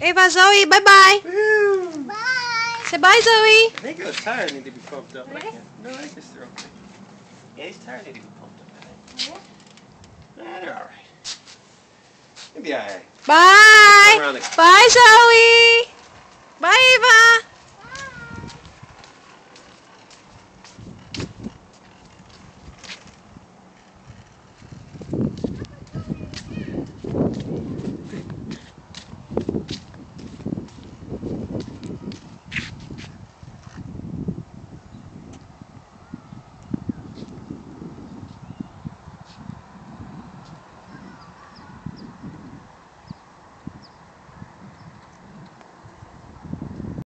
Ava, Zoe, bye-bye. Woo! Bye. Say bye, Zoe. I think those tires need to be pumped up. I can't. No, I just they're okay. Yeah, he's tires need to be pumped up. I think. Nah, they're all right. They'll be all right. Bye. Bye, Zoe.